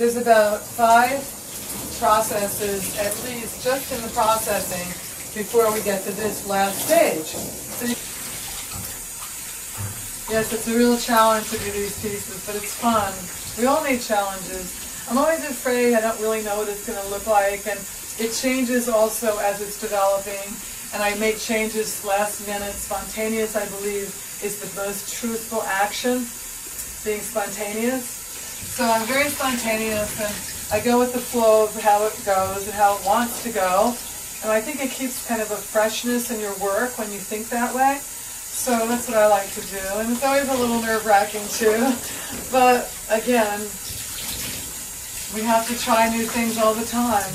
there's about five processes, at least, just in the processing, before we get to this last stage. So Yes, it's a real challenge to do these pieces, but it's fun. We all need challenges. I'm always afraid I don't really know what it's going to look like, and it changes also as it's developing, and I make changes last minute. Spontaneous, I believe, is the most truthful action, being spontaneous. So I'm very spontaneous, and I go with the flow of how it goes and how it wants to go. And I think it keeps kind of a freshness in your work when you think that way. So that's what I like to do. And it's always a little nerve-wracking too. But again, we have to try new things all the time.